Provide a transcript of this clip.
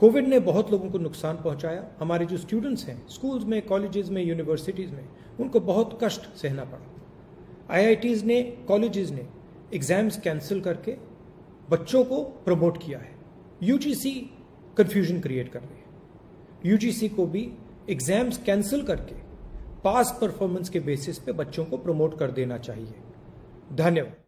Covid ने बहुत लोगों को नुकसान पहुँचाया। हमारे जो स्टूडेंट्स हैं स्कूल्स में कॉलेजेस में यूनिवर्सिटीज़ में, उनको बहुत कष्ट सहना पड़ा। आईआईटीज़ ने कॉलेजेस ने एग्ज़ाम्स कैंसिल करके बच्चों को प्रमोट किया है। यूजीसी कंफ्यूजन क्रिएट कर रही है। यूजीसी को भी एग्ज़ाम्स कैंसिल करके पास परफॉर्मेंस के बेसिस पे बच्चों को प्रमोट कर देना चाहिए। धन्यवाद।